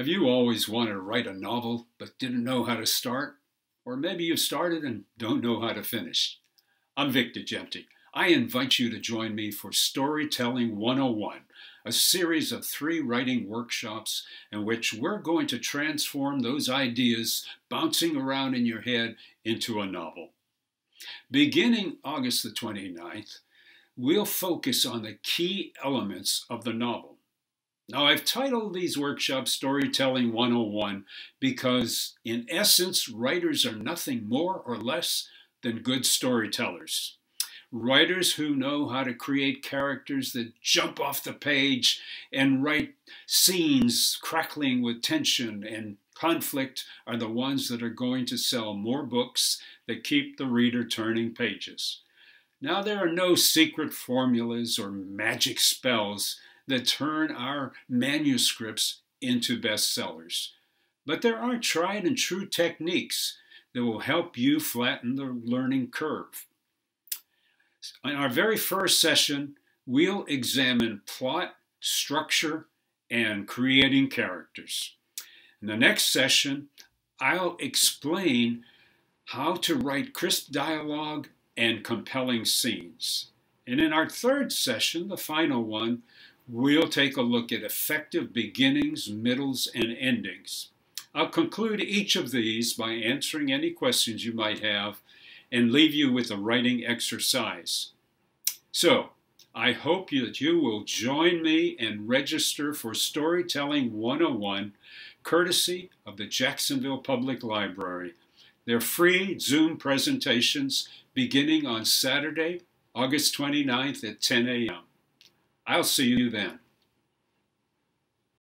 Have you always wanted to write a novel but didn't know how to start? Or maybe you've started and don't know how to finish? I'm Vic DiGenti. I invite you to join me for Storytelling 101, a series of three writing workshops in which we're going to transform those ideas bouncing around in your head into a novel. Beginning August the 29th, we'll focus on the key elements of the novel. Now, I've titled these workshops Storytelling 101 because, in essence, writers are nothing more or less than good storytellers. Writers who know how to create characters that jump off the page and write scenes crackling with tension and conflict are the ones that are going to sell more books that keep the reader turning pages. Now, there are no secret formulas or magic spells that turn our manuscripts into bestsellers. But there are tried and true techniques that will help you flatten the learning curve. In our very first session, we'll examine plot, structure, and creating characters. In the next session, I'll explain how to write crisp dialogue and compelling scenes. And in our third session, the final one, We'll take a look at effective beginnings, middles, and endings. I'll conclude each of these by answering any questions you might have and leave you with a writing exercise. So, I hope that you will join me and register for Storytelling 101, courtesy of the Jacksonville Public Library. They're free Zoom presentations beginning on Saturday, August 29th at 10 a.m. I'll see you then.